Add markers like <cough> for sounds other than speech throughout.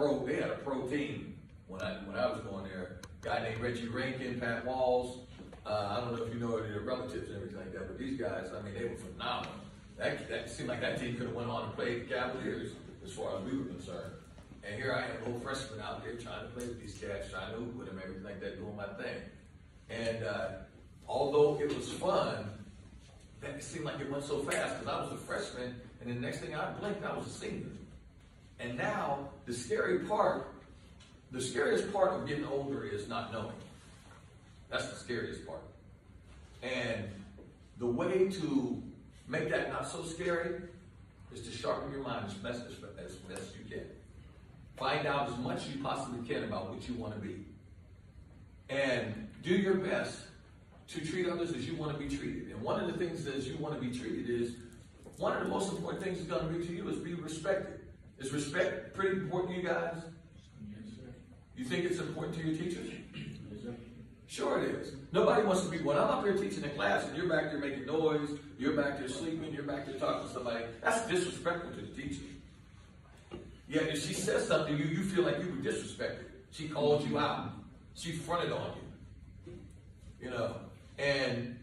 pro, they had a pro team when I, when I was going there. Guy named Reggie Rankin, Pat Walls, uh, I don't know if you know any of their relatives and everything like that, but these guys, I mean, they were phenomenal. That, that seemed like that team could have went on and played the Cavaliers as far as we were concerned. And here I am, old freshman out there trying to play with these cats, trying to hoop with them, everything like that, doing my thing. And uh, although it was fun, that seemed like it went so fast because I was a freshman, and the next thing I blinked, I was a senior. And now the scary part, the scariest part of getting older is not knowing. That's the scariest part. And the way to make that not so scary is to sharpen your mind as best as, as best you can. Find out as much as you possibly can about what you want to be. And do your best to treat others as you want to be treated. And one of the things that you want to be treated is one of the most important things is going to be to you is be respected. Is respect pretty important to you guys? Yes, sir. You think it's important to your teachers? Yes, sir. Sure it is. Nobody wants to be, when I'm up here teaching a class and you're back there making noise, you're back there sleeping, you're back there talking to somebody, that's disrespectful to the teacher. Yeah, if she says something to you, you feel like you were disrespected. She called you out. She fronted on you. You know, and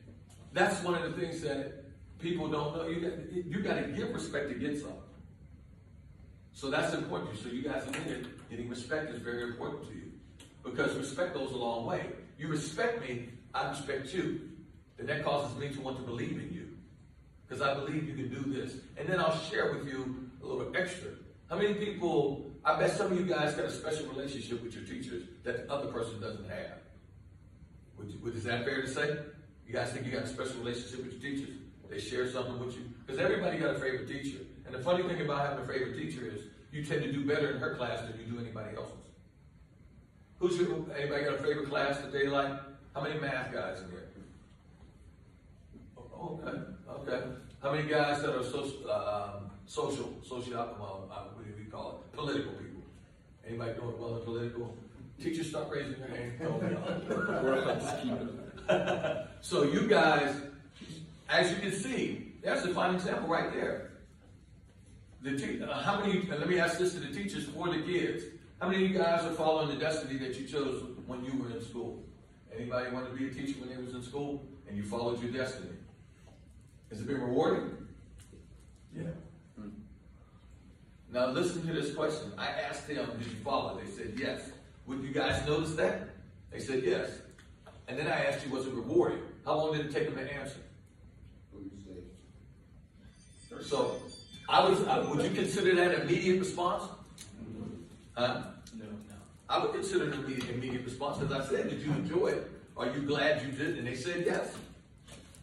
that's one of the things that people don't know. You got, you got to give respect to get some. So that's important to you. So you guys admit it, getting respect is very important to you. Because respect goes a long way. You respect me, I respect you. And that causes me to want to believe in you. Because I believe you can do this. And then I'll share with you a little extra. How many people, I bet some of you guys got a special relationship with your teachers that the other person doesn't have. Would, would, is that fair to say? You guys think you got a special relationship with your teachers? They share something with you? Because everybody got a favorite teacher. And the funny thing about having a favorite teacher is you tend to do better in her class than you do anybody else's. Who's your, anybody got a favorite class that they like? How many math guys in here? Oh, okay, okay. How many guys that are social, um, social, social, uh, what do we call it? Political people. Anybody doing well in political? Teachers, stop raising your hand. Y'all. <laughs> so you guys, as you can see, that's a fine example right there. The te- uh, how many? Uh, let me ask this to the teachers or the kids. How many of you guys are following the destiny that you chose when you were in school? Anybody want to be a teacher when they was in school and you followed your destiny? Has it been rewarding? Yeah. Now listen to this question. I asked them, did you follow? They said yes. Would you guys notice that? They said yes. And then I asked you, was it rewarding? How long did it take them to answer? So, I was. Uh, would you consider that an immediate response? Huh? No, no. I would consider it an immediate, immediate response. As I said, did you enjoy it? Are you glad you did? And they said yes.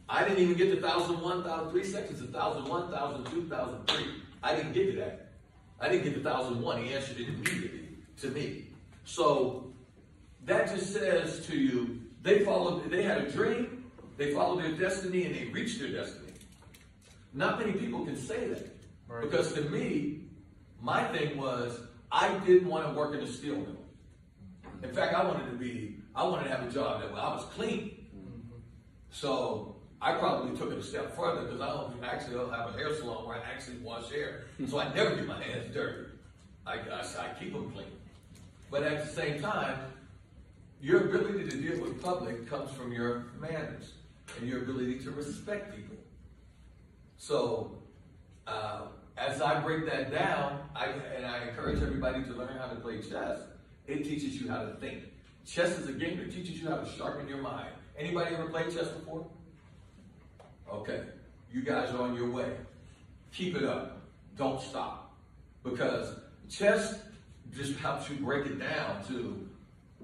I didn't even get to 1001, 1003 sections, 1001, 1002, 1003. I didn't get to that. I didn't get to 1001. He answered it immediately to me. So that just says to you, they followed, they had a dream, they followed their destiny, and they reached their destiny. Not many people can say that. Right. Because to me, my thing was, I didn't want to work in a steel mill. In fact, I wanted to be, I wanted to have a job that I was clean. So I probably took it a step further because I don't actually don't have a hair salon where I actually wash hair. <laughs> So I never get my hands dirty. I, I, I keep them clean. But at the same time, your ability to deal with public comes from your manners and your ability to respect people. So uh, as I break that down, I, and I encourage everybody to learn how to play chess, it teaches you how to think. Chess is a game that teaches you how to sharpen your mind. Anybody ever played chess before? Okay, you guys are on your way. Keep it up. Don't stop. Because chess just helps you break it down to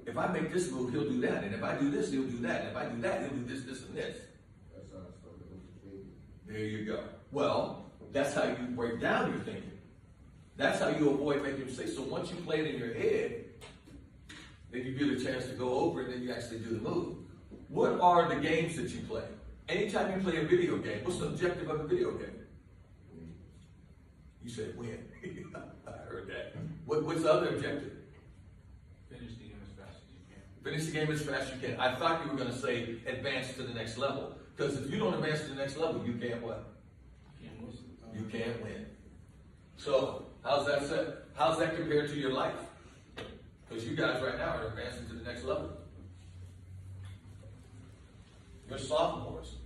if I make this move, he'll do that. And if I do this, he'll do that. And if I do that, he'll do this, this, and this. That's how I started There you go. Well, that's how you break down your thinking. That's how you avoid making mistakes. So once you play it in your head, then you get a chance to go over it and then you actually do the move. What are the games that you play? Anytime you play a video game, what's the objective of a video game? You said win. <laughs> I heard that. What, what's the other objective? Finish the game as fast as you can. Finish the game as fast as you can. I thought you were going to say advance to the next level. Because if you don't advance to the next level, you can't what? Can't most of the time. You can't win. So how's that set? How's that compared to your life? Because you guys right now are advancing to the next level. You're sophomores.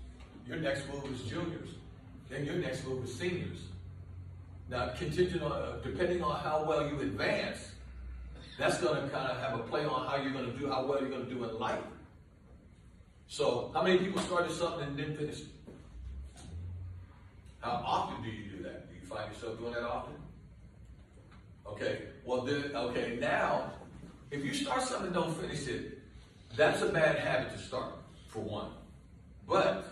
Your next move is juniors. Then your next move is seniors. Now, contingent on, uh, depending on how well you advance, that's going to kind of have a play on how you're going to do, how well you're going to do in life. So, how many people started something and didn't finish? How often do you do that? Do you find yourself doing that often? Okay, well then, okay, now, if you start something and don't finish it, that's a bad habit to start, for one. But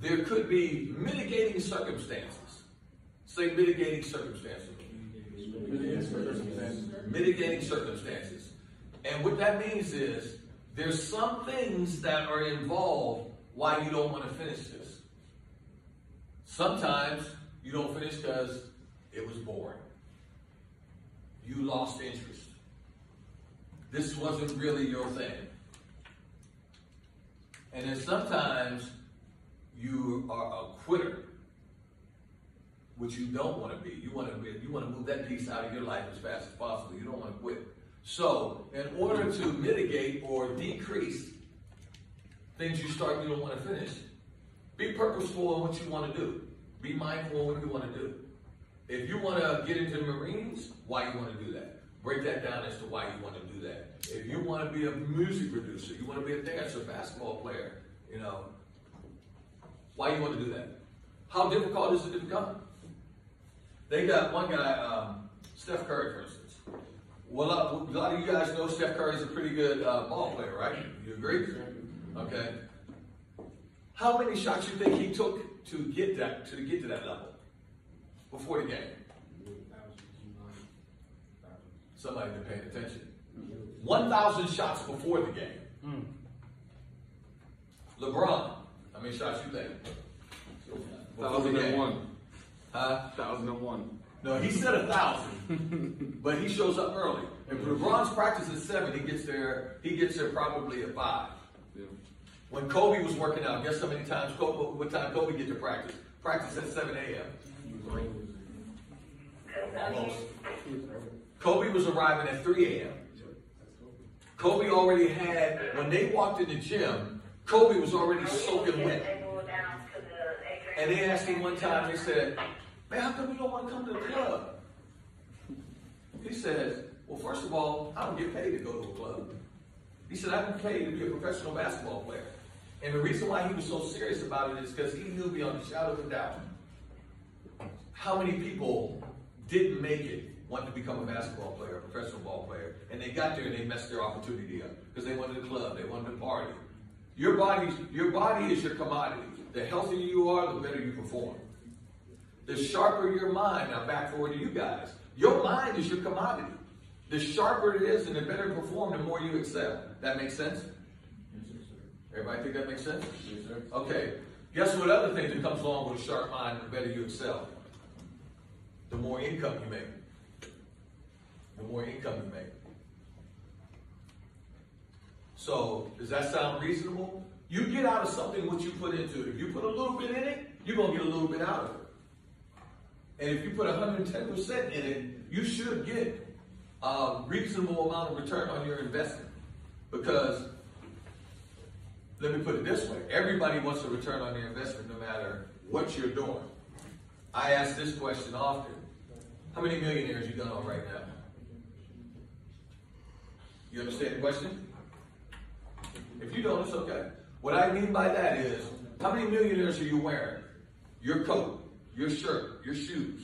there could be mitigating circumstances. Say mitigating circumstances. Mitigating circumstances. Mitigating circumstances. And what that means is there's some things that are involved why you don't want to finish this. Sometimes you don't finish because it was boring. You lost interest. This wasn't really your thing. And then sometimes you are a quitter, which you don't want to be. You want to be, you want to move that piece out of your life as fast as possible. You don't want to quit. So, in order to mitigate or decrease things you start you don't want to finish, be purposeful in what you want to do. Be mindful of what you want to do. If you want to get into the Marines, why you want to do that? Break that down as to why you want to do that. If you want to be a music producer, you want to be a dancer, basketball player, you know, why you want to do that? How difficult is it to become? They got one guy, um, Steph Curry, for instance. Well, a lot of you guys know Steph Curry is a pretty good uh, ball player, right? You agree? Okay. How many shots you think he took to get that to get to that level before the game? Somebody been paying attention. 1,000 shots before the game. LeBron, how many shots you think? Thousand and one. Huh? Thousand and one. No, he said a thousand, but he shows up early. If LeBron's practice is seven, he gets there. He gets there probably at five. When Kobe was working out, guess how many times Kobe? What time Kobe get to practice? Practice at seven a.m. Almost. Kobe was arriving at three a.m. Kobe already had when they walked in the gym. Kobe was already soaking wet. And they asked him one time, they said, Man, how come you don't want to come to the club? He says, Well, first of all, I don't get paid to go to a club. He said, I get paid to be a professional basketball player. And the reason why he was so serious about it is because he knew beyond a shadow of a doubt how many people didn't make it, wanted to become a basketball player, a professional ball player, and they got there and they messed their opportunity up because they wanted a club, they wanted to party. Your body, your body is your commodity. The healthier you are, the better you perform. The sharper your mind, now back forward to you guys. Your mind is your commodity. The sharper it is and the better you perform, the more you excel. That makes sense? Everybody think that makes sense? Yes, sir. Okay. Guess what other thing that comes along with a sharp mind, the better you excel? The more income you make. The more income you make. So, does that sound reasonable? You get out of something what you put into it. If you put a little bit in it, you're going to get a little bit out of it. And if you put 110% in it, you should get a reasonable amount of return on your investment. Because, let me put it this way everybody wants a return on their investment no matter what you're doing. I ask this question often How many millionaires you done on right now? You understand the question? If you don't, it's okay. What I mean by that is, how many millionaires are you wearing? Your coat, your shirt, your shoes,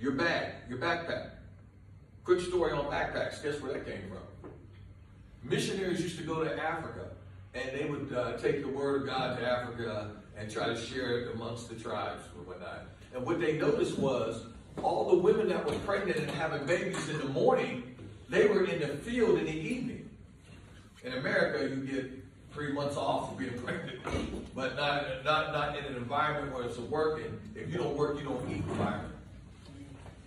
your bag, your backpack. Quick story on backpacks. Guess where that came from? Missionaries used to go to Africa, and they would uh, take the word of God to Africa and try to share it amongst the tribes and whatnot. And what they noticed was all the women that were pregnant and having babies in the morning, they were in the field in the evening. In America, you get three months off for being <laughs> pregnant, but not, not, not in an environment where it's a working. If you don't work, you don't eat environment.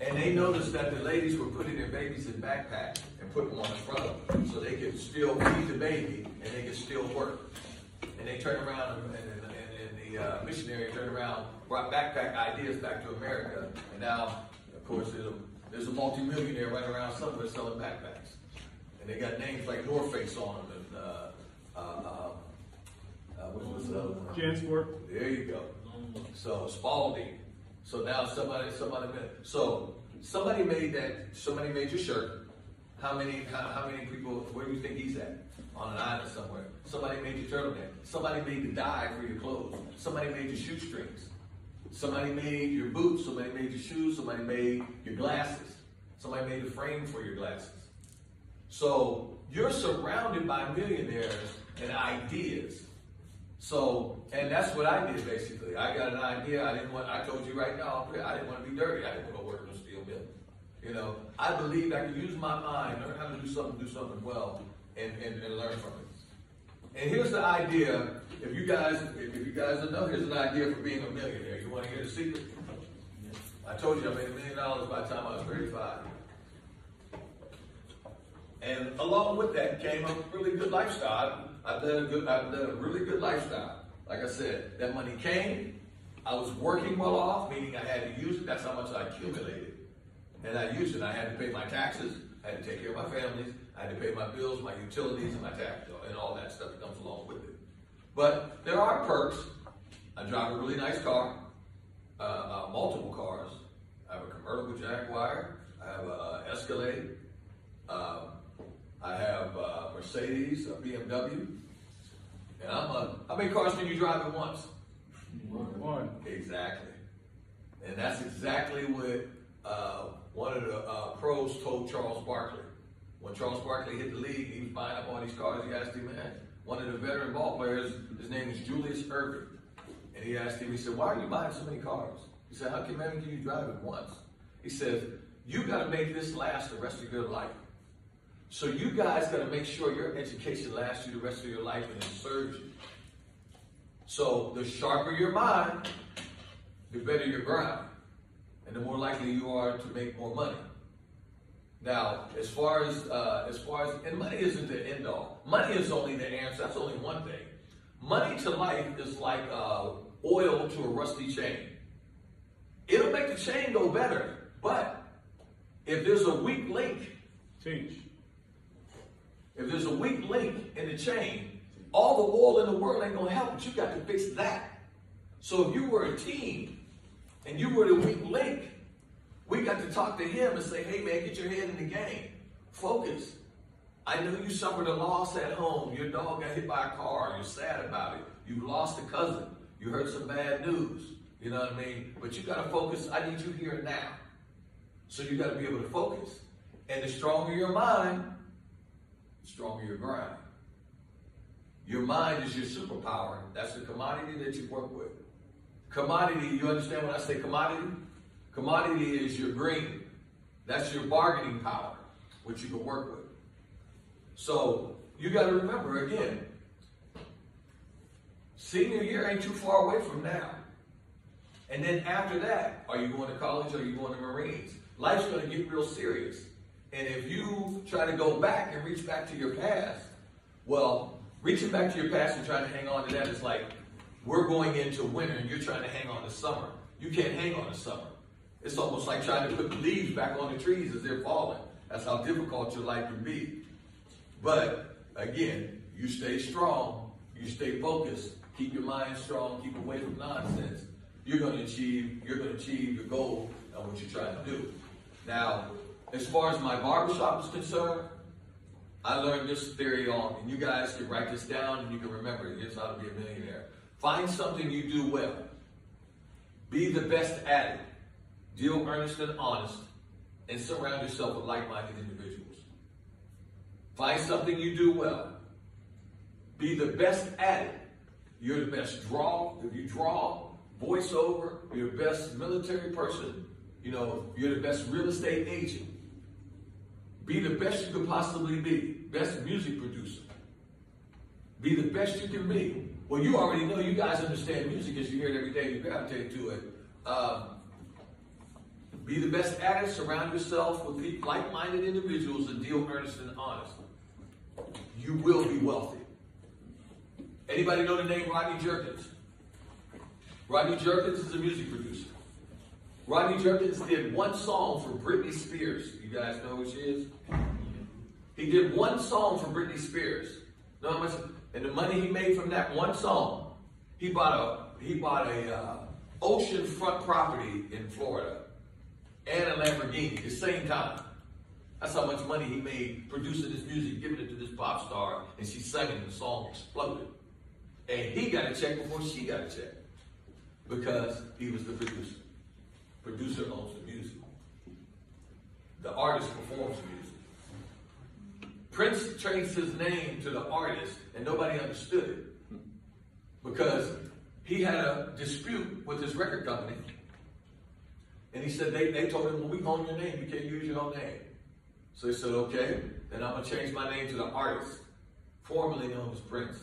And they noticed that the ladies were putting their babies in backpacks and putting them on the front of them so they could still feed the baby and they could still work. And they turned around and, and, and, and the uh, missionary turned around, brought backpack ideas back to America, and now, of course, there's a, there's a multimillionaire running around somewhere selling backpacks. and they got names like North Face on them, and uh, uh, uh, uh, what was the other one? Jansport. There you go. So Spalding. So now somebody, somebody, made- so somebody made that, somebody made your shirt. How many, how, how many people, where do you think he's at? On an island somewhere. Somebody made your turtleneck. Somebody made the dye for your clothes. Somebody made your shoestrings. Somebody made your boots. Somebody made your shoes. Somebody made your glasses. Somebody made the frame for your glasses. So you're surrounded by millionaires and ideas. So, and that's what I did basically. I got an idea. I didn't want, I told you right now, I didn't want to be dirty. I didn't want to work in a steel mill. You know, I believed I could use my mind, learn how to do something, do something well, and, and, and learn from it. And here's the idea. If you guys, if you guys don't know, here's an idea for being a millionaire. You want to hear the secret? I told you I made a million dollars by the time I was 35. And along with that came a really good lifestyle. I've led a good, I've led a really good lifestyle. Like I said, that money came. I was working well off, meaning I had to use it. That's how much I accumulated. And I used it. I had to pay my taxes. I had to take care of my families. I had to pay my bills, my utilities, and my tax, and all that stuff that comes along with it. But there are perks. I drive a really nice car, uh, uh, multiple cars. I have a convertible Jaguar. I have a Escalade. Um, I have a Mercedes, a BMW. And I'm a, how many cars can you drive at once? One. Exactly. And that's exactly what uh, one of the uh, pros told Charles Barkley. When Charles Barkley hit the league, he was buying up all these cars. He asked him, man, one of the veteran ball players, his name is Julius Erving. And he asked him, he said, why are you buying so many cars? He said, how can, can you drive it once? He says, you got to make this last the rest of your life. So you guys got to make sure your education lasts you the rest of your life and it serves you. So the sharper your mind, the better your grind, and the more likely you are to make more money. Now, as far as uh, as far as and money isn't the end all. Money is only the answer. That's only one thing. Money to life is like uh, oil to a rusty chain. It'll make the chain go better, but if there's a weak link, Teach. if there's a weak link in the chain, all the oil in the world ain't gonna help, but you got to fix that. So if you were a team and you were the weak link, we got to talk to him and say, hey man, get your head in the game. Focus. I know you suffered a loss at home. Your dog got hit by a car. You're sad about it. You lost a cousin. You heard some bad news. You know what I mean? But you got to focus. I need you here now. So you got to be able to focus. And the stronger your mind, the stronger your grind. Your mind is your superpower. That's the commodity that you work with. Commodity, you understand when I say commodity? Commodity is your green. That's your bargaining power, which you can work with. So you got to remember again, senior year ain't too far away from now. And then after that, are you going to college or are you going to Marines? Life's going to get real serious. And if you try to go back and reach back to your past, well, reaching back to your past and trying to hang on to that is like we're going into winter and you're trying to hang on to summer. You can't hang on to summer. It's almost like trying to put leaves back on the trees as they're falling. That's how difficult your life can be. But again, you stay strong, you stay focused, keep your mind strong, keep away from nonsense. You're going to achieve. You're going to achieve your goal and what you're trying to do. Now, as far as my barbershop is concerned, I learned this theory on, and you guys can write this down and you can remember it. Here's how to be a millionaire. Find something you do well. Be the best at it. Deal earnest and honest, and surround yourself with like-minded individuals. Find something you do well. Be the best at it. You're the best draw. If you draw, voiceover, you're the best military person. You know, you're the best real estate agent. Be the best you could possibly be. Best music producer. Be the best you can be. Well, you already know you guys understand music because you hear it every day. You gravitate to it. Um, be the best at it. Surround yourself with like-minded individuals and deal earnest and honest. You will be wealthy. Anybody know the name Rodney Jerkins? Rodney Jerkins is a music producer. Rodney Jerkins did one song for Britney Spears. You guys know who she is? He did one song for Britney Spears. Know how much? And the money he made from that one song, he bought a he bought a uh, oceanfront property in Florida and a Lamborghini the same time. That's how much money he made producing this music, giving it to this pop star, and she sang it, and the song exploded. And he got a check before she got a check because he was the producer. Producer owns the music. The artist performs music. Prince traced his name to the artist, and nobody understood it because he had a dispute with his record company. And he said, they, they told him, well, we own your name. You can't use your own name. So he said, okay, then I'm going to change my name to the artist, formerly known as Prince,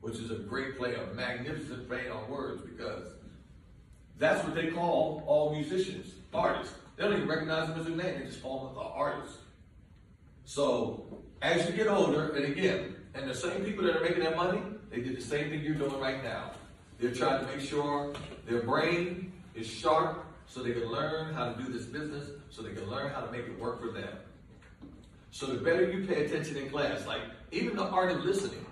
which is a great play, a magnificent play on words because that's what they call all musicians, artists. They don't even recognize them as their name, they just call them the artist. So as you get older, and again, and the same people that are making that money, they did the same thing you're doing right now. They're trying to make sure their brain is sharp so they can learn how to do this business, so they can learn how to make it work for them. So the better you pay attention in class, like even the art of listening,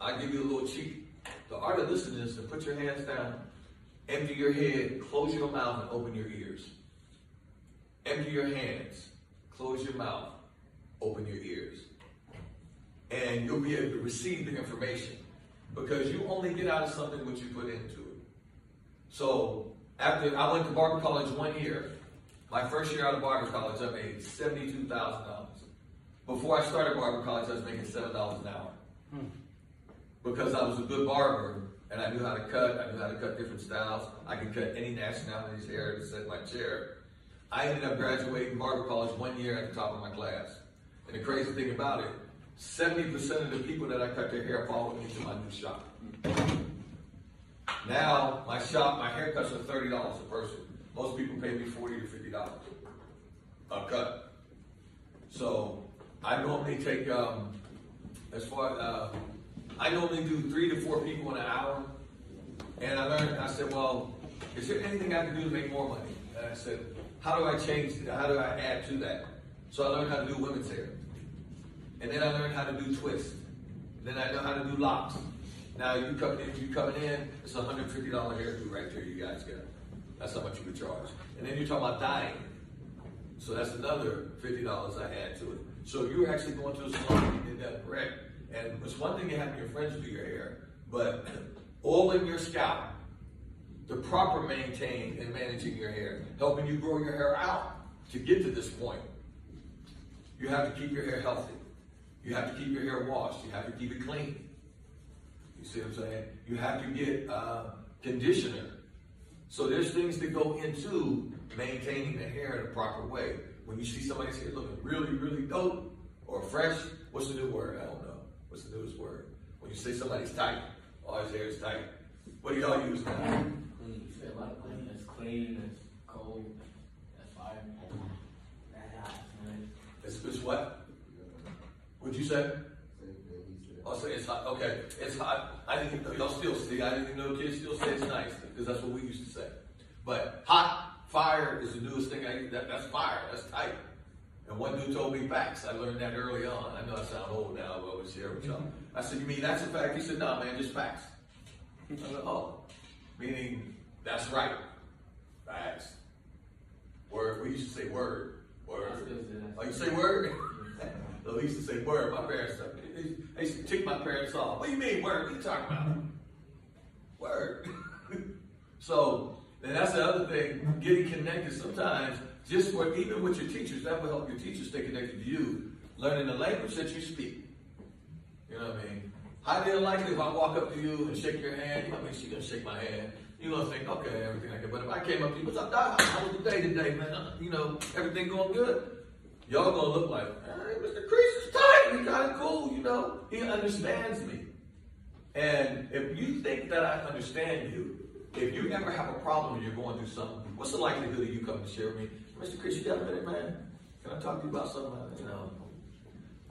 I give you a little cheat. The art of listening is to put your hands down, empty your head, close your mouth, and open your ears. Empty your hands, close your mouth, open your ears. And you'll be able to receive the information because you only get out of something what you put into it. So after I went to Barber College one year, my first year out of Barber College, I made seventy-two thousand dollars. Before I started Barber College, I was making seven dollars an hour because I was a good barber and I knew how to cut. I knew how to cut different styles. I could cut any nationality's hair to set my chair. I ended up graduating Barber College one year at the top of my class. And the crazy thing about it, 70% of the people that I cut their hair followed me to my new shop. Now, my shop, my haircuts are $30 a person. Most people pay me 40 to $50 a cut. So, I normally take, um, as far, uh, I normally do three to four people in an hour. And I learned, I said, well, is there anything I can do to make more money? And I said, how do I change, how do I add to that? So I learned how to do women's hair. And then I learned how to do twists. Then I know how to do locks. Now you coming in, you coming in, it's a hundred fifty dollar hairdo right there. You guys get. That's how much you would charge. And then you're talking about dyeing. So that's another fifty dollars I add to it. So you're actually going to a salon and get that correct. And it's one thing to have your friends do your hair, but <clears throat> oiling your scalp, the proper maintain and managing your hair, helping you grow your hair out to get to this point. You have to keep your hair healthy. You have to keep your hair washed. You have to keep it clean. You see what I'm saying? You have to get uh, conditioner. So there's things that go into maintaining the hair in a proper way. When you see somebody's hair looking really, really dope or fresh, what's the new word? I don't know. What's the newest word? When you say somebody's tight, oh, his hair is tight. What do y'all use now? Clean. You say a lot of clean. That's clean. That's cold. That's fire. That's hot. It's, it's what? What'd you say? Oh, Same thing he said. I'll say it's hot. Okay, it's hot. I didn't even know y'all still see. I didn't even know kids still say it's nice because that's what we used to say. But hot fire is the newest thing. I that, that's fire. That's tight. And one dude told me facts. I learned that early on. I know I sound old now, but I was here with y'all. Mm-hmm. I said, "You mean that's a fact?" He said, "No, man, just facts." I said, "Oh, meaning that's right. Facts. Word. We used to say word. Word. I still say that. Oh, you say word? <laughs> So we used to say word. My parents, they, they used to tick my parents off. What do you mean word? What are you talking about? <laughs> word. <laughs> so, and that's the other thing, getting connected sometimes, just for, even with your teachers, that will help your teachers stay connected to you, learning the language that you speak. You know what I mean? Highly unlikely if I walk up to you and shake your hand, you know, I mean, she's gonna shake my hand. You're gonna think, okay, everything I can. But if I came up to you, what's up, Doc? How was the day today, man? Uh, You know, everything going good? Y'all gonna look like, hey, Mr. Crease is tight. He kind of cool, you know. He understands me. And if you think that I understand you, if you ever have a problem and you're going through something, what's the likelihood of you coming to share with me? Mr. Chris, you got a minute, man? Can I talk to you about something? You know,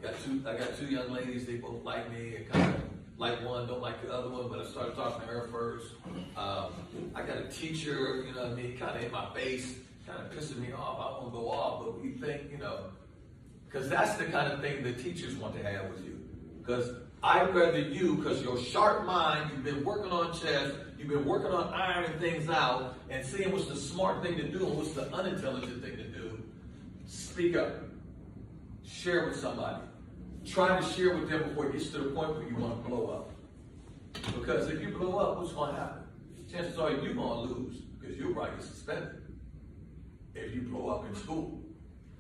got two. I got two young ladies. They both like me. And kind of like one, don't like the other one. But I started talking to her first. Um, I got a teacher. You know what I mean? Kind of in my face, kind of pissing me off. I won't go off, but we think, you know, Because that's the kind of thing the teachers want to have with you. Because I'd rather you, because your sharp mind, you've been working on chess, you've been working on ironing things out, and seeing what's the smart thing to do and what's the unintelligent thing to do. Speak up. Share with somebody. Try to share with them before it gets to the point where you want to blow up. Because if you blow up, what's going to happen? Chances are you're going to lose because you'll probably get suspended if you blow up in school.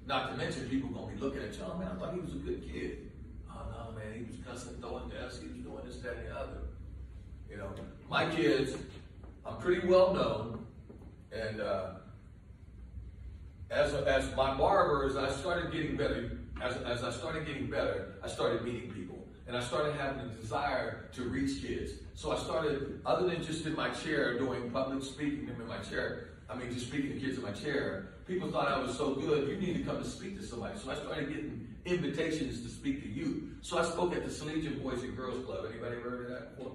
Not to mention people to be looking at you, oh man, I thought he was a good kid. Oh no, man, he was cussing, throwing desks, he was doing this, that, and the other. You know, my kids, I'm pretty well known, and uh, as, as my barber, as I started getting better, as, as I started getting better, I started meeting people. And I started having a desire to reach kids. So I started, other than just in my chair doing public speaking in my chair, I mean, just speaking to kids in my chair, people thought I was so good, you need to come to speak to somebody. So I started getting invitations to speak to you. So I spoke at the Salesian Boys and Girls Club. Anybody ever heard of that before?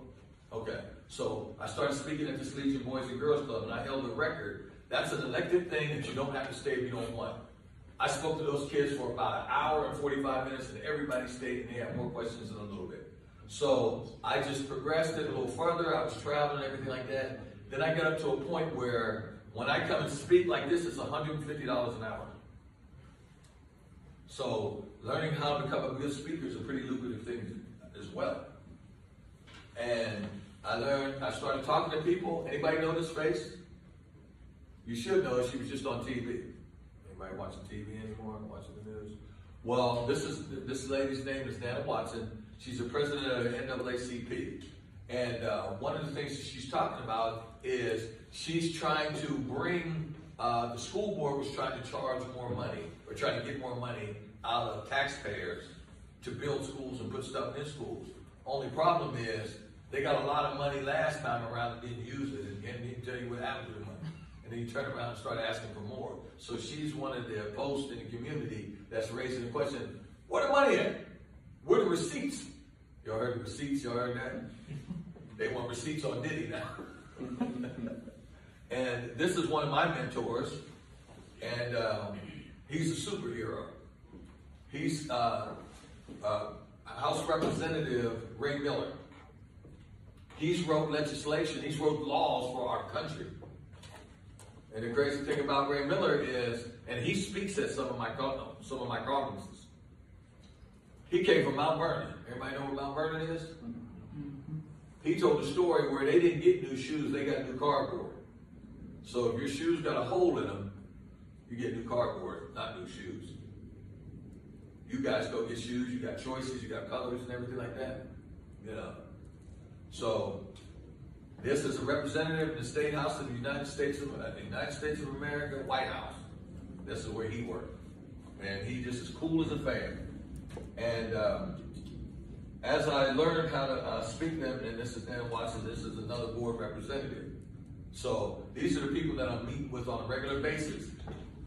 Okay. So I started speaking at the Salesian Boys and Girls Club, and I held the record. That's an elected thing that you don't have to stay if you don't want. I spoke to those kids for about an hour and 45 minutes, and everybody stayed, and they had more questions in a little bit. So I just progressed it a little further. I was traveling, and everything like that. Then I got up to a point where when I come and speak like this, it's $150 an hour. So learning how to become a good speaker is a pretty lucrative thing as well. And I learned, I started talking to people. Anybody know this face? You should know she was just on TV. Anybody watching TV anymore? Watching the news? Well, this is this lady's name is Nana Watson. She's the president of NAACP. And uh, one of the things that she's talking about is she's trying to bring, uh, the school board was trying to charge more money, or trying to get more money out of taxpayers to build schools and put stuff in schools. Only problem is, they got a lot of money last time around and didn't use it, and, didn't tell you what happened to the money. And then you turn around and start asking for more. So she's one of the posts in the community that's raising the question, where the money at? Where the receipts? Y'all heard the receipts? Y'all heard that? They want receipts on Diddy now. <laughs> <laughs> and this is one of my mentors, and um, he's a superhero. He's uh, uh, House Representative Ray Miller. He's wrote legislation, he's wrote laws for our country. And the crazy thing about Ray Miller is, and he speaks at some of my some of my conferences. He came from Mount Vernon. Everybody know where Mount Vernon is? He told a story where they didn't get new shoes, they got new cardboard. So if your shoes got a hole in them, you get new cardboard, not new shoes. You guys go get shoes, you got choices, you got colors and everything like that. You know. So this is a representative of the State House of the United States of uh, the United States of America, White House. This is where he worked, and he just as cool as a fan. And um, as I learned how to uh, speak them, and this is Dan Watson, this is another board representative. So these are the people that I'm meeting with on a regular basis.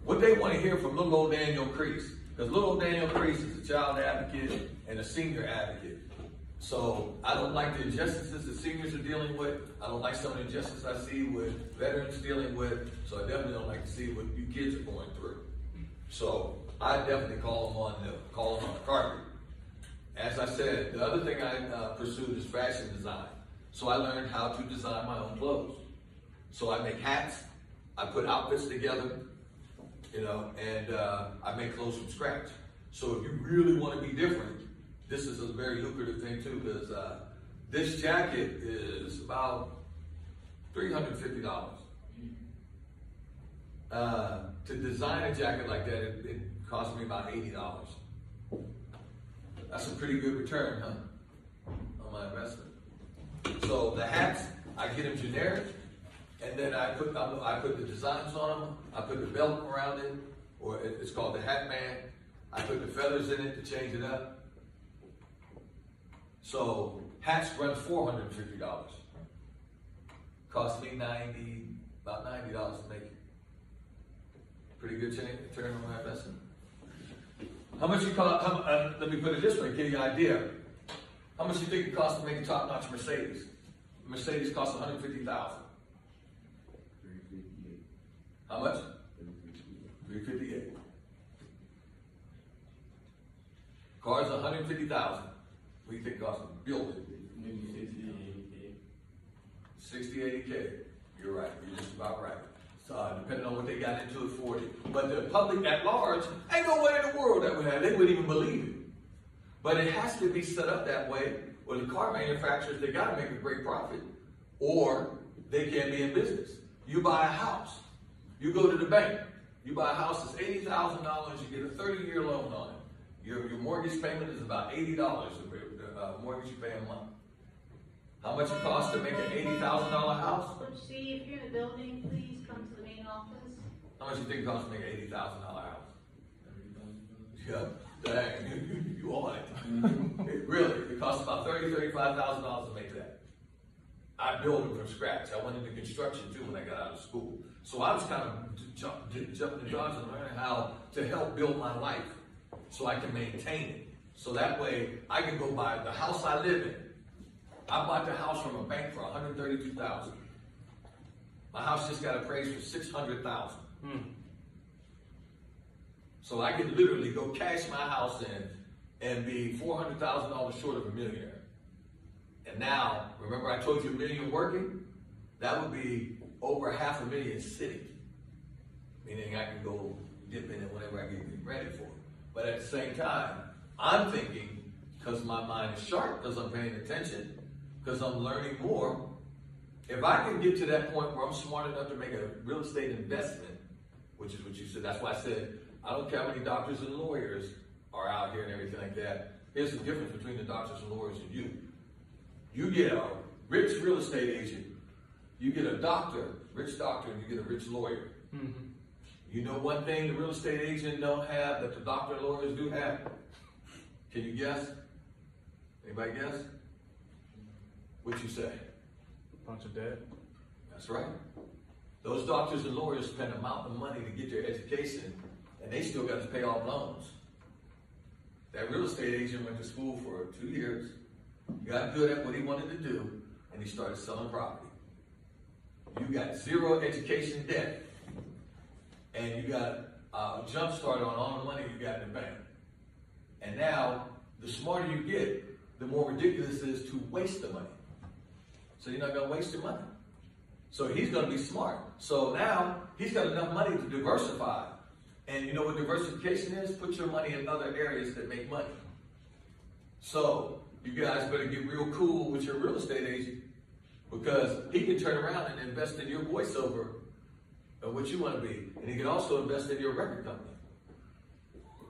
What they want to hear from little old Daniel Crease, because little old Daniel Crease is a child advocate and a senior advocate. So I don't like the injustices that seniors are dealing with. I don't like some of the injustices I see with veterans dealing with. So I definitely don't like to see what you kids are going through. So I definitely call them on the call them on the carpet. As I said, the other thing I uh, pursued is fashion design. So I learned how to design my own clothes. So I make hats, I put outfits together, you know, and uh, I make clothes from scratch. So if you really want to be different, this is a very lucrative thing too, because uh, this jacket is about three hundred fifty dollars. Uh, to design a jacket like that, it, it cost me about eighty dollars. That's a pretty good return, huh, on my investment. So the hats, I get them generic, and then I put I put the designs on them. I put the belt around it, or it's called the hat man. I put the feathers in it to change it up. So hats run four hundred and fifty dollars. Cost me ninety, about ninety dollars to make it. Pretty good return on my investment. How much you cost? How, uh, let me put it this way, give you an idea. How much you think it costs to make a top-notch Mercedes? Mercedes costs one hundred fifty thousand. How much? Three fifty-eight. Car's a hundred fifty thousand. What do you think it costs to build it? Maybe sixty, eighty, Sixty, eighty K. You're right, you're just about right. Uh, depending on what they got into it for it. But the public at large, ain't no way in the world that would have, they wouldn't even believe it. But it has to be set up that way, where the car manufacturers, they gotta make a great profit, or they can't be in business. You buy a house, you go to the bank, you buy a house that's eighty thousand dollars, you get a thirty-year loan on it. Your, your mortgage payment is about eighty dollars, the uh, mortgage you pay a month. How much it costs to make an eighty thousand dollar house? Coach C, if you're in the building, please come to. How much you think it costs to make an eighty thousand dollar house? Yeah, dang, <laughs> you on it. <laughs> Really, it costs about thirty, thirty-five thousand dollars to make that. I built it from scratch. I went into construction too when I got out of school. So I was kind of jumping jump to jobs and learning how to help build my life so I can maintain it. So that way I can go buy the house I live in. I bought the house from a bank for 132000 My house just got appraised for 600000 Hmm. So I could literally go cash my house in and be $400,000 short of a millionaire. And now, remember I told you a million working? That would be over half a million sitting. Meaning I can go dip in it whenever I get ready for it. But at the same time, I'm thinking, because my mind is sharp, because I'm paying attention, because I'm learning more, if I can get to that point where I'm smart enough to make a real estate investment, which is what you said, that's why I said, I don't care how many doctors and lawyers are out here and everything like that. Here's the difference between the doctors and lawyers and you. You get a rich real estate agent, you get a doctor, rich doctor, and you get a rich lawyer. Mm-hmm. You know one thing the real estate agent don't have that the doctor and lawyers do have? Can you guess? Anybody guess? What you say? Bunch of debt. That's right. Those doctors and lawyers spend a mountain of money to get their education, and they still got to pay off loans. That real estate agent went to school for two years, got good at what he wanted to do, and he started selling property. You got zero education debt, and you got a jump start on all the money you got in the bank. And now, the smarter you get, the more ridiculous it is to waste the money. So you're not gonna waste your money. So he's gonna be smart. So now he's got enough money to diversify. And you know what diversification is? Put your money in other areas that make money. So you guys better get real cool with your real estate agent because he can turn around and invest in your voiceover of what you want to be. And he can also invest in your record company.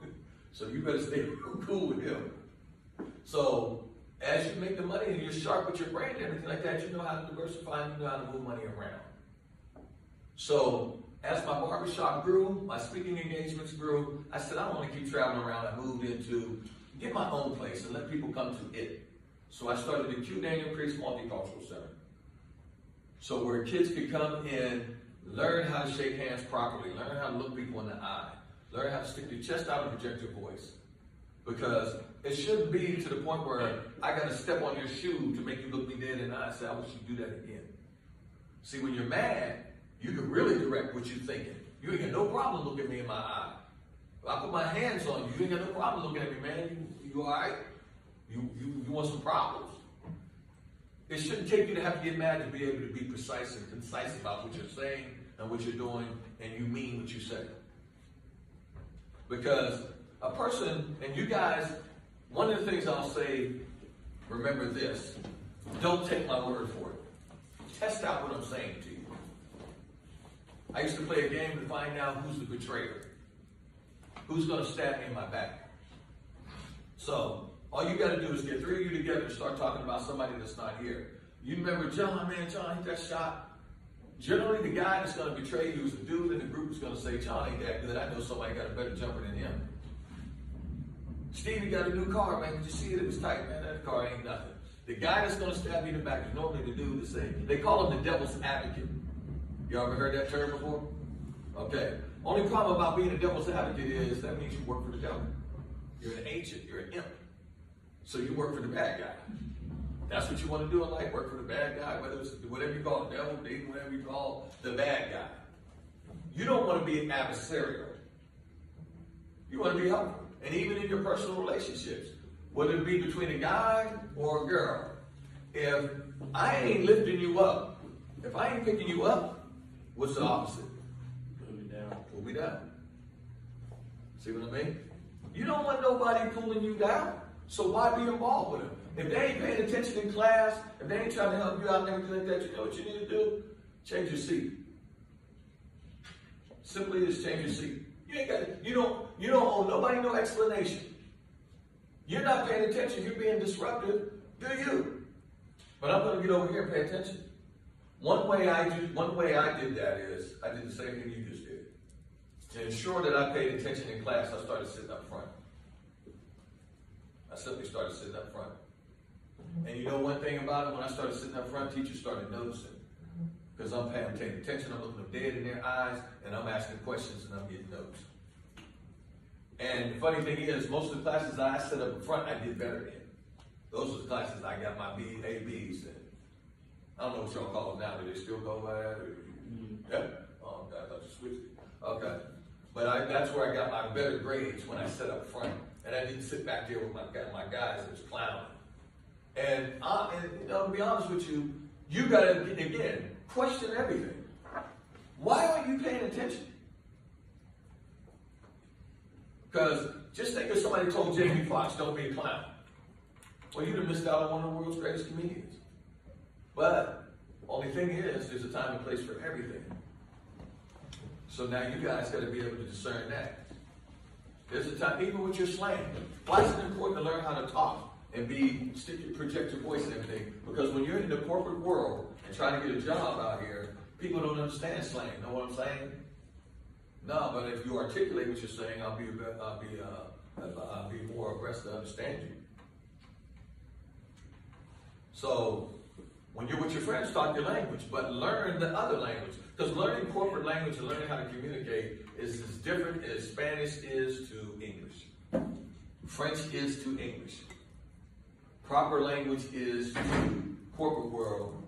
<laughs> so you better stay real <laughs> cool with him. So as you make the money and you're sharp with your brain and everything like that, you know how to diversify and you know how to move money around. So as my barbershop grew, my speaking engagements grew, I said, I don't want to keep traveling around. I moved into get my own place and let people come to it. So I started the Q Daniel Priest Multicultural Center. So where kids could come in, learn how to shake hands properly, learn how to look people in the eye, learn how to stick your chest out and project your voice. Because it shouldn't be to the point where I got to step on your shoe to make you look me dead in the eye and say, I wish you'd do that again. See, when you're mad, you can really direct what you're thinking. You ain't got no problem looking me in my eye. If I put my hands on you, you ain't got no problem looking at me, man. You, you all right? You, you, you want some problems? It shouldn't take you to have to get mad to be able to be precise and concise about what you're saying and what you're doing, and you mean what you say. Because a person, and you guys, one of the things I'll say, remember this don't take my word for it. Test out what I'm saying to you. I used to play a game to find out who's the betrayer, who's going to stab me in my back. So, all you got to do is get three of you together and start talking about somebody that's not here. You remember John, man, John hit that shot. Generally, the guy that's going to betray you is the dude in the group who's going to say, John ain't that good. I know somebody got a better jumper than him. Stevie got a new car, man. Did you see it? It was tight, man. That car ain't nothing. The guy that's going to stab you in the back is normally the dude that say, they call him the devil's advocate. You ever heard that term before? Okay. Only problem about being a devil's advocate is that means you work for the devil. You're an agent. You're an imp. So you work for the bad guy. That's what you want to do in life, work for the bad guy, whether it's whatever you call the devil, demon, whatever you call the bad guy. You don't want to be an adversarial. You want to be helpful. And even in your personal relationships, whether it be between a guy or a girl, if I ain't lifting you up, if I ain't picking you up, what's the opposite? Put me down. Pull me down. See what I mean? You don't want nobody pulling you down, so why be involved with them? If they ain't paying attention in class, if they ain't trying to help you out and everything like that, you know what you need to do? Change your seat. Simply just change your seat. You ain't got you don't you don't owe nobody no explanation. You're not paying attention, you're being disruptive, do you? But I'm gonna get over here and pay attention. One way I do one way I did that is I did the same thing you just did. To ensure that I paid attention in class, I started sitting up front. I simply started sitting up front. And you know one thing about it, when I started sitting up front, teachers started noticing. Because I'm paying, attention, I'm looking them dead in their eyes, and I'm asking questions and I'm getting notes. And the funny thing is, most of the classes I set up in front, I did better in. Those were the classes I got my B, A, B's in. I don't know what y'all call them now, do they still go by that? or- mm-hmm. Yeah, oh, I thought you switched it. Okay. But I, that's where I got my better grades when I sat up front. And I didn't sit back there with my, my guys that was clowning. And, I, and you know, to be honest with you, you gotta, again, question everything. Why aren't you paying attention? Because just think if somebody told Jamie Foxx, don't be a clown. Well, you'd have missed out on one of the world's greatest comedians. But, only thing is, there's a time and place for everything. So now you guys got to be able to discern that. There's a time, even with your slang. Why is it important to learn how to talk and be stick your project your voice and everything? Because when you're in the corporate world and try to get a job out here, people don't understand slang. Know what I'm saying? No, but if you articulate what you're saying, I'll be I'll be uh, I'll be more abreast to understand you. So when you're with your friends, talk your language, but learn the other language. Because learning corporate language and learning how to communicate is as different as Spanish is to English. French is to English. Proper language is to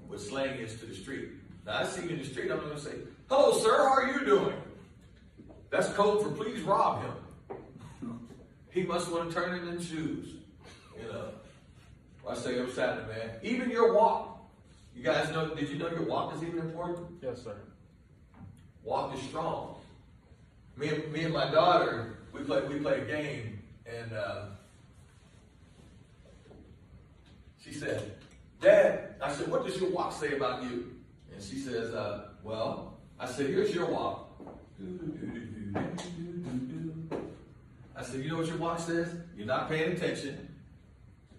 what slang is to the street. Now I see you in the street, I'm gonna say, Hello sir, how are you doing? That's code for please rob him. <laughs> He must want to turn in them shoes. You know. I say, I'm sad, man. Even your walk. You guys know, did you know your walk is even important? Yes, sir. Walk is strong. Me and, me and my daughter, we play, we play a game, and uh, she said, Dad, I said, what does your walk say about you? And she says, uh, well, I said, here's your walk. I said, you know what your watch says? You're not paying attention,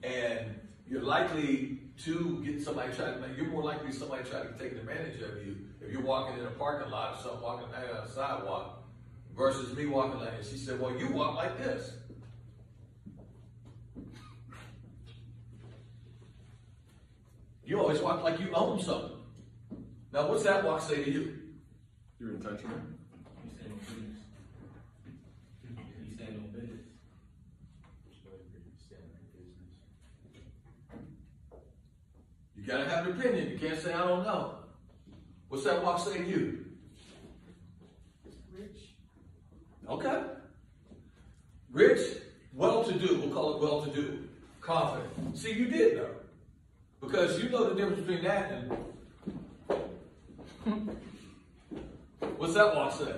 and you're likely to get somebody trying to. You're more likely somebody trying to take advantage of you if you're walking in a parking lot or something, walking down on a sidewalk, versus me walking like this. She said, well, you walk like this. You always walk like you own something. Now, what's that walk say to you? You're intentional. You stand on business. You stand on business. You gotta have an opinion. You can't say I don't know. What's that walk say to you? Rich. Okay. Rich, well-to-do. We'll call it well-to-do. Confident. See, you did know. Because you know the difference between that and. What's that walk say?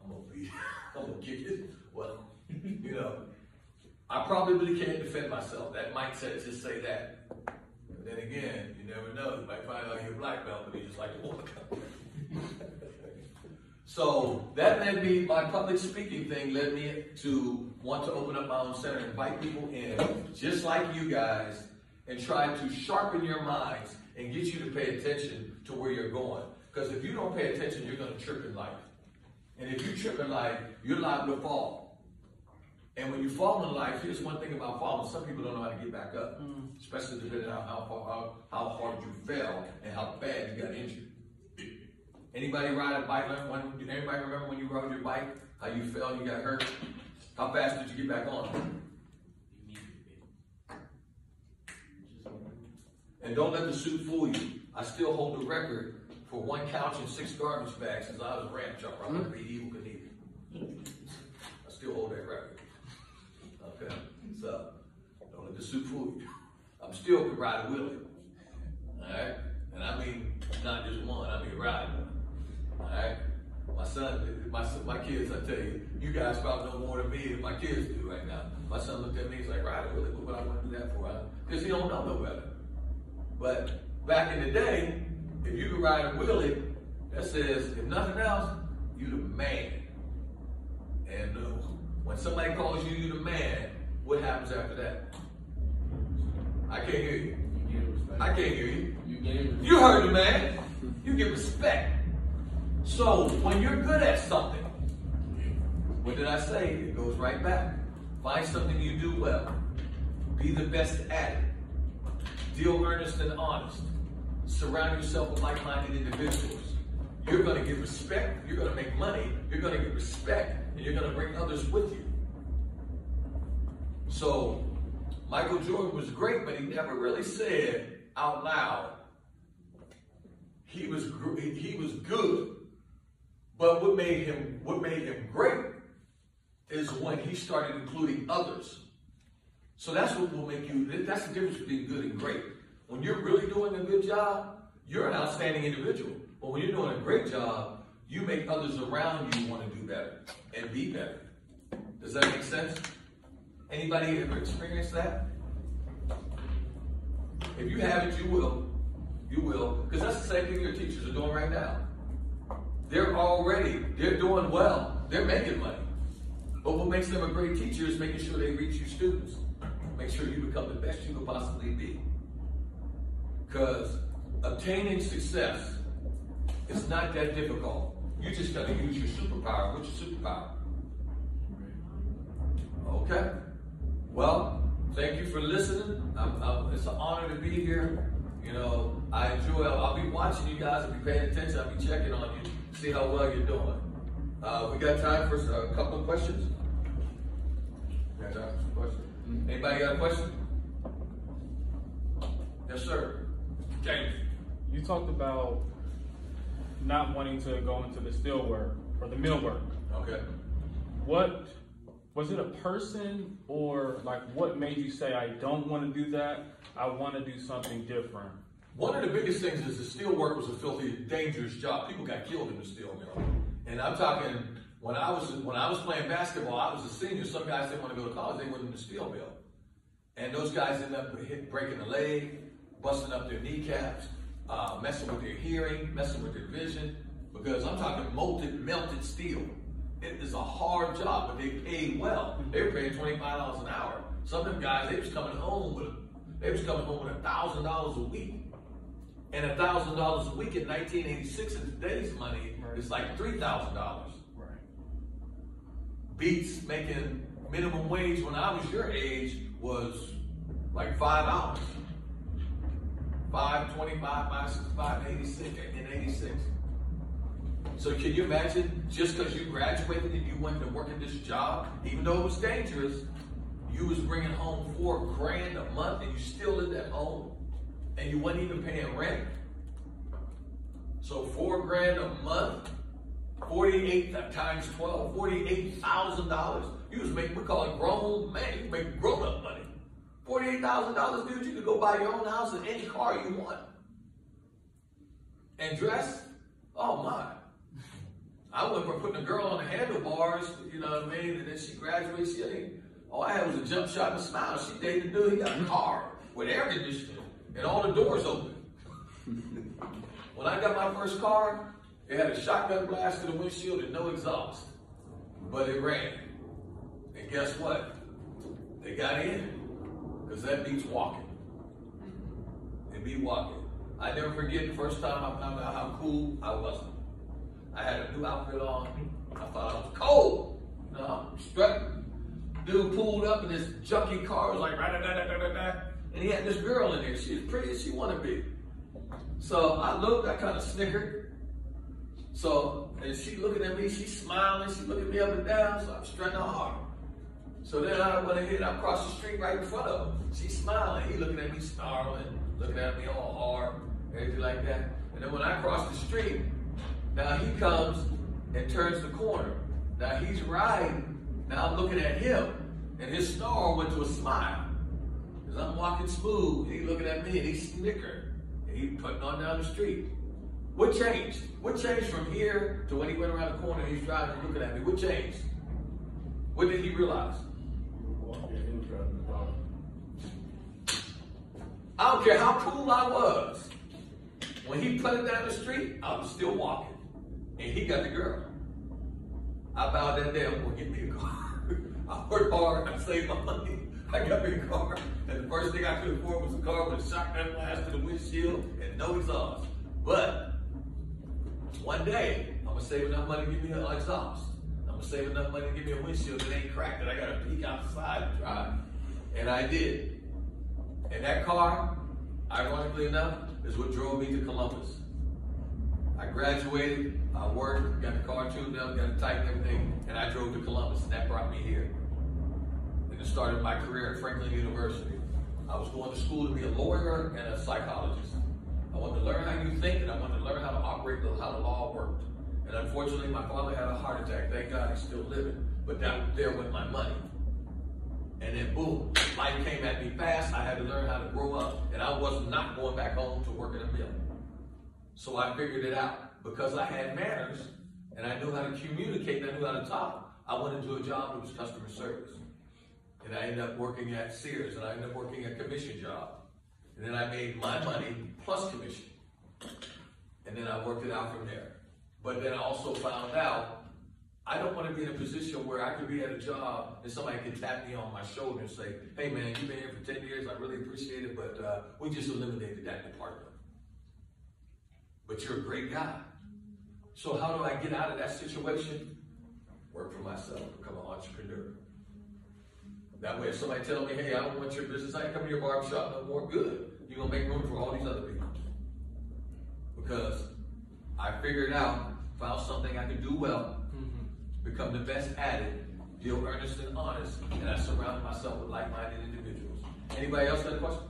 I'm gonna be. <laughs> I'm gonna kick it. Well, <laughs> you know, I probably can't defend myself. That say, just say that. Then again, you never know. You might find out you're black belt, but you just like to walk. <laughs> So that led me, my public speaking thing led me to want to open up my own center, and invite people in, just like you guys, and try to sharpen your minds and get you to pay attention to where you're going. Because if you don't pay attention, you're going to trip in life. And if you trip in life, you're liable to fall. And when you fall in life, here's one thing about falling. Some people don't know how to get back up. Mm. Especially depending on how, far- how, how hard you fell and how bad you got injured. Anybody ride a bike? When, anybody remember when you rode your bike? How you fell, you got hurt? How fast did you get back on? And don't let the suit fool you. I still hold the record for one couch and six garbage bags since I was a ramp jumper. I'm going to be Evel Knievel. I still hold that record. Okay? So, don't let the suit fool you. I'm still riding Willie. Alright? And I mean, not just one, I mean riding. Alright? My son, my my kids, I tell you, you guys probably know more than me than my kids do right now. My son looked at me, he's like, Ryder, Willie, what would I want to do that for? Because he don't know no better. But back in the day, if you could ride a wheelie, that says, if nothing else, you the man. And uh, when somebody calls you you the man, what happens after that? I can't hear you. You. I can't hear you. You. You heard the man. You get respect. So when you're good at something, what did I say? It goes right back. Find something you do well. Be the best at it. Deal earnest and honest. Surround yourself with like-minded individuals. You're going to get respect. You're going to make money. You're going to get respect, and you're going to bring others with you. So Michael Jordan was great, but he never really said out loud he was he was good. But what made him what made him great is when he started including others. So that's what will make you. That's the difference between good and great. When you're really doing a good job, you're an outstanding individual. But when you're doing a great job, you make others around you want to do better and be better. Does that make sense? Anybody ever experienced that? If you haven't, you will. You will. Because that's the same thing your teachers are doing right now. They're already, they're doing well. They're making money. But what makes them a great teacher is making sure they reach your students. Make sure you become the best you could possibly be. Because obtaining success is not that difficult. You just got to use your superpower. What's your superpower? Okay. Well, thank you for listening. I'm, I'm, it's an honor to be here. You know, I enjoy. I'll, be watching you guys. I'll be paying attention. I'll be checking on you, see how well you're doing. Uh, we got time for a couple of questions. Got time for some questions? Mm-hmm. Anybody got a question? Yes, sir. James. You talked about not wanting to go into the steel work or the mill work. Okay. What was it a person or like what made you say I don't want to do that? I want to do something different. One of the biggest things is the steel work was a filthy, dangerous job. People got killed in the steel mill. And I'm talking when I was when I was playing basketball, I was a senior. Some guys didn't want to go to college; they went in the steel mill, and those guys ended up hit, breaking a leg, busting up their kneecaps, uh, messing with their hearing, messing with their vision. Because I'm talking molten, melted steel. It is a hard job, but they paid well. They were paying twenty five dollars an hour. Some of them guys, they was coming home with they was coming home with a thousand dollars a week. And a thousand dollars a week in 1986 in today's money is like three thousand dollars. Beats making minimum wage when I was your age was like five dollars. Five twenty-five, five sixty-five, eighty-six in eighty-six. So can you imagine just because you graduated and you went to work at this job, even though it was dangerous, you was bringing home four grand a month and you still lived at home and you wasn't even paying rent. So four grand a month, 48 times 12, $48,000. You was making, we call it grown man, you make grown up money. $48,000, dude, you could go buy your own house and any car you want. And dress, oh my. I went putting a girl on the handlebars, you know what I mean, and then she graduated, she ain't, all I had was a jump shot and a smile. She dated a dude, he got a car with air conditioning and all the doors open. <laughs> when I got my first car, it had a shotgun blast to the windshield and no exhaust. But it ran. And guess what? They got in. Because that beats walking. Mm-hmm. It beat walking. I never forget the first time I found out how cool I was. I had a new outfit on. I thought I was cold. Uh-huh. No, strutting. Dude pulled up in this junky car, was like, da da da da da and he had this girl in there. She was pretty as she wanted to be. So I looked, I kind of snickered. So, and she looking at me, she's smiling, she looking me up and down, so I'm strutting hard. So then I went ahead, I crossed the street right in front of him. She's smiling, he looking at me snarling, looking at me all hard, everything like that. And then when I cross the street, now he comes and turns the corner. Now he's riding, now I'm looking at him, and his snarl went to a smile. Because I'm walking smooth, he looking at me and he's snickering. And he putting on down the street. What changed? What changed from here to when he went around the corner and he's driving and looking at me? What changed? What did he realize? I don't care how cool I was. When he put it down the street, I was still walking. And he got the girl. I vowed that day I'm gonna get me a car. <laughs> I worked hard, I saved my money, <laughs> I got me a car. And the first thing I could afford was a car with a shotgun blast to the windshield and no exhaust. But one day, I'm gonna save enough money to give me an exhaust. I'm gonna save enough money to give me a windshield that ain't cracked that I gotta peek outside and drive. And I did. And that car, ironically enough, is what drove me to Columbus. I graduated, I worked, got the car tuned up, got it tightened, everything, and I drove to Columbus, and that brought me here. And it started my career at Franklin University. I was going to school to be a lawyer and a psychologist. I wanted to learn how you think, and I wanted to learn how to operate, how the law worked. And unfortunately, my father had a heart attack. Thank God he's still living. But that there went my money. And then boom, life came at me fast. I had to learn how to grow up, and I was not going back home to work in a mill. So I figured it out because I had manners and I knew how to communicate and I knew how to talk. I went into a job that was customer service. And I ended up working at Sears and I ended up working a commission job. And then I made my money plus commission. And then I worked it out from there. But then I also found out I don't want to be in a position where I could be at a job and somebody can tap me on my shoulder and say, hey man, you've been here for 10 years, I really appreciate it, but uh, we just eliminated that department. But you're a great guy. So how do I get out of that situation? Work for myself, become an entrepreneur. That way, if somebody tell me, hey, I don't want your business, I ain't coming to your barbershop no more, good. You're gonna make room for all these other people. Because I figured out, found something I could do well, mm-hmm. become the best at it, deal earnest and honest, and I surrounded myself with like-minded individuals. Anybody else got a question?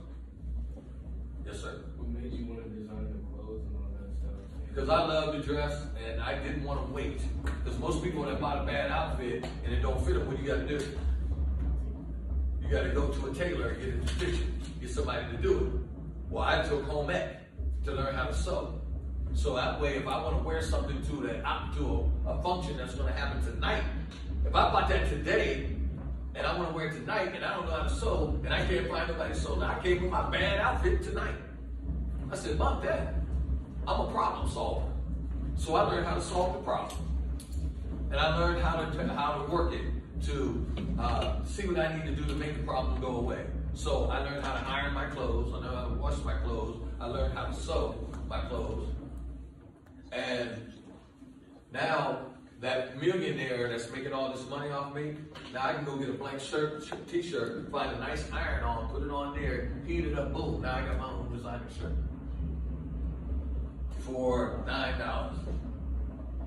Yes, sir. What made you want to design the clothes and all that stuff? Because I love to dress and I didn't want to wait. Because most people that buy a bad outfit and it don't fit them, what do you got to do? You got to go to a tailor and get it to. Get somebody to do it. Well, I took home ec to learn how to sew. So that way, if I want to wear something to that out to a, a function that's going to happen tonight, if I bought that today and I want to wear it tonight and I don't know how to sew and I can't find nobody to sew, now I came with my bad outfit tonight. I said, Mom, Dad, I'm a problem solver. So I learned how to solve the problem. And I learned how to how to work it to uh, see what I need to do to make the problem go away. So I learned how to iron my clothes. I learned how to wash my clothes. I learned how to sew my clothes. And now that millionaire that's making all this money off me, now I can go get a blank shirt, t-shirt, find a nice iron on, put it on there, heat it up, boom. Now I got my own designer shirt for nine dollars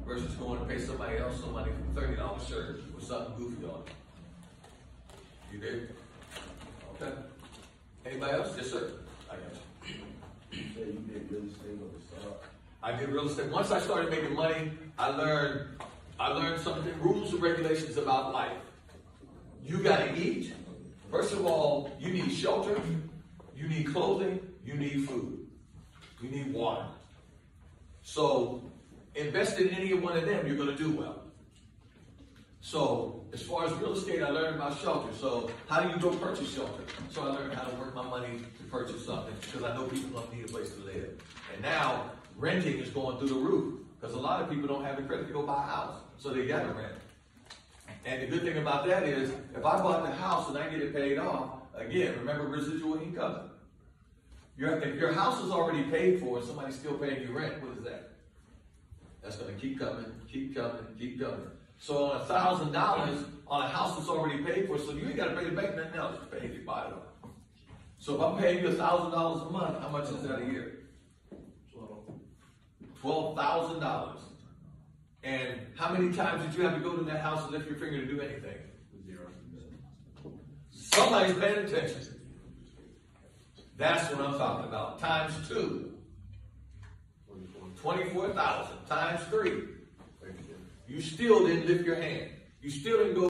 versus going to pay somebody else some money for thirty dollar shirt with something goofy on it. You did? Okay. Anybody else? Yes, sir. I got you. You say you did real estate on the. I did real estate. Once I started making money, I learned I learned something rules and regulations about life. You gotta eat. First of all, you need shelter, you need clothing, you need food, you need water. So invest in any one of them, you're gonna do well. So as far as real estate, I learned about shelter. So how do you go purchase shelter? So I learned how to work my money to purchase something because I know people don't need a place to live. And now renting is going through the roof because a lot of people don't have the credit to go buy a house, so they got to rent. And the good thing about that is, if I bought the house and I get it paid off, again, remember residual income. Your, if your house is already paid for and somebody's still paying you rent, what is that? That's going to keep coming, keep coming, keep coming. So on a thousand dollars on a house that's already paid for, so you ain't got to pay the bank nothing else. Pay if you buy it. So if I'm paying you a thousand dollars a month, how much is that a year? Twelve thousand dollars. And how many times did you have to go to that house and lift your finger to do anything? Zero. Somebody's paying attention. That's what I'm talking about. Times two. Twenty-four thousand times three. You still didn't lift your hand. You still didn't go